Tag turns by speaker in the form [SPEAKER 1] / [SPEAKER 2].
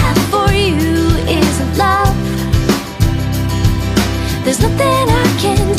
[SPEAKER 1] have for you is love. There's nothing I can